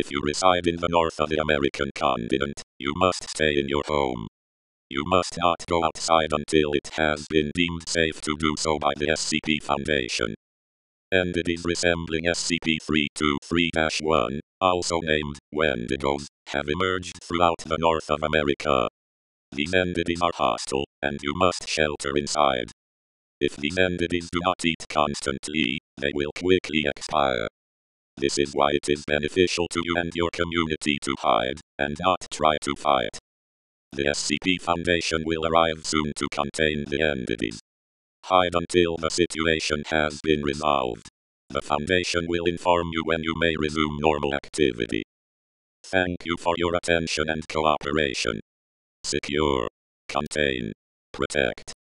If you reside in the north of the American continent, you must stay in your home. You must not go outside until it has been deemed safe to do so by the SCP Foundation. Entities resembling SCP-323-1, also named Wendigos, have emerged throughout the north of America. These entities are hostile, and you must shelter inside. If these entities do not eat constantly, they will quickly expire. This is why it is beneficial to you and your community to hide, and not try to fight. The SCP Foundation will arrive soon to contain the entities. Hide until the situation has been resolved. The Foundation will inform you when you may resume normal activity. Thank you for your attention and cooperation. Secure. Contain. Protect.